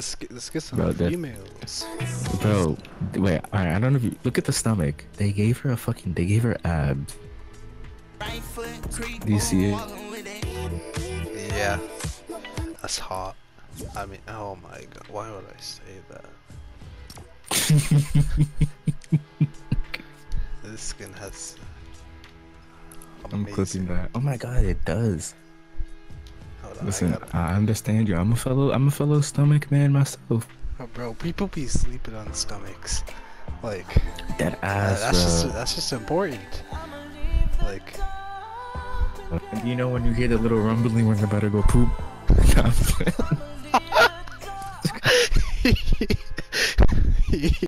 Let's get let's get some Bro, females. Bro, wait, alright, I don't know if you look at the stomach. They gave her a fucking they gave her abs. Do you see it? Yeah, that's hot. I mean, oh my god, why would I say that? This skin has. I'm amazing- clipping that. Oh my god, it does. Hold on, I Listen, I understand you. I'm a fellow I'm a fellow stomach man myself. Oh, bro, people be sleeping on stomachs. Like, That uh, ass, that's just that's just important. Like, You know when you hear the little rumbling when they're about to go poop? Nah, I'm playing.